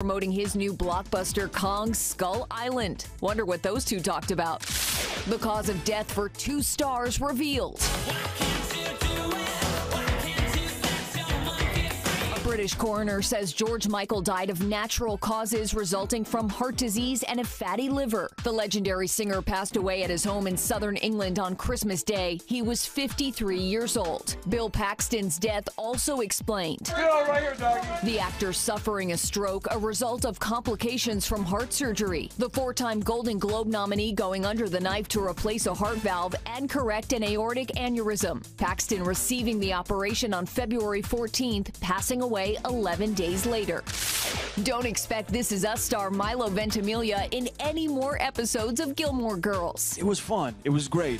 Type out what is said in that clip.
promoting his new blockbuster Kong Skull Island. Wonder what those two talked about. The cause of death for two stars revealed. British coroner says George Michael died of natural causes resulting from heart disease and a fatty liver. The legendary singer passed away at his home in southern England on Christmas Day. He was 53 years old. Bill Paxton's death also explained. The actor suffering a stroke, a result of complications from heart surgery. The four time Golden Globe nominee going under the knife to replace a heart valve and correct an aortic aneurysm. Paxton receiving the operation on February 14th, passing away 11 days later. Don't expect This Is Us star Milo Ventimiglia in any more episodes of Gilmore Girls. It was fun. It was great.